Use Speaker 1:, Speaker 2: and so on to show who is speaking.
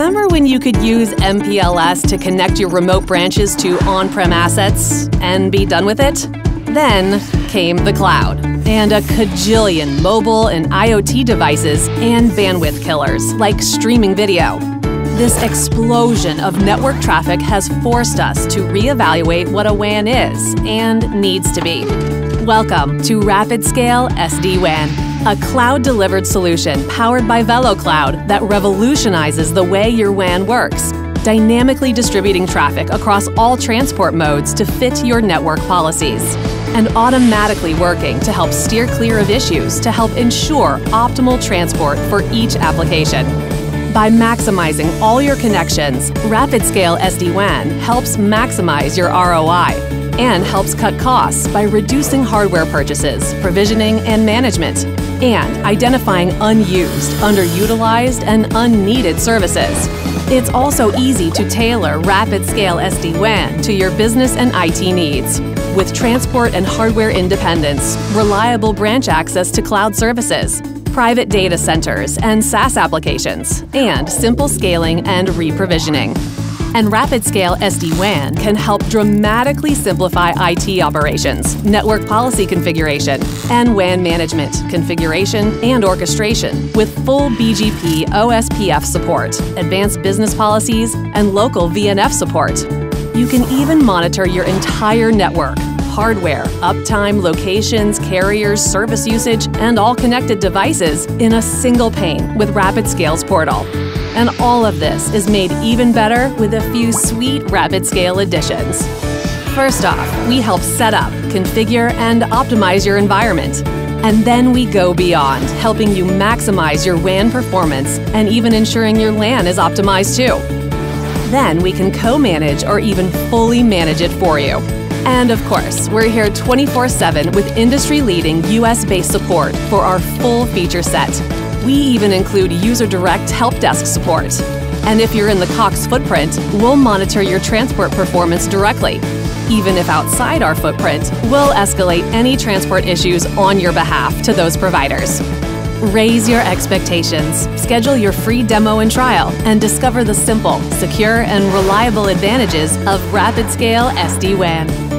Speaker 1: Remember when you could use MPLS to connect your remote branches to on prem assets and be done with it? Then came the cloud and a cajillion mobile and IoT devices and bandwidth killers like streaming video. This explosion of network traffic has forced us to reevaluate what a WAN is and needs to be. Welcome to RapidScale SD WAN a cloud delivered solution powered by VeloCloud that revolutionizes the way your WAN works, dynamically distributing traffic across all transport modes to fit your network policies, and automatically working to help steer clear of issues to help ensure optimal transport for each application. By maximizing all your connections, RapidScale SD-WAN helps maximize your ROI and helps cut costs by reducing hardware purchases, provisioning, and management and identifying unused, underutilized, and unneeded services. It's also easy to tailor RapidScale SD-WAN to your business and IT needs. With transport and hardware independence, reliable branch access to cloud services, private data centers and SaaS applications, and simple scaling and reprovisioning and RapidScale SD-WAN can help dramatically simplify IT operations, network policy configuration, and WAN management, configuration, and orchestration with full BGP OSPF support, advanced business policies, and local VNF support. You can even monitor your entire network, hardware, uptime, locations, carriers, service usage, and all connected devices in a single pane with RapidScale's portal. And all of this is made even better with a few sweet RapidScale additions. First off, we help set up, configure, and optimize your environment. And then we go beyond, helping you maximize your WAN performance and even ensuring your LAN is optimized too. Then we can co manage or even fully manage it for you. And of course, we're here 24 7 with industry leading US based support for our full feature set. We even include user direct help desk support. And if you're in the Cox footprint, we'll monitor your transport performance directly. Even if outside our footprint, we'll escalate any transport issues on your behalf to those providers. Raise your expectations, schedule your free demo and trial, and discover the simple, secure, and reliable advantages of RapidScale SD WAN.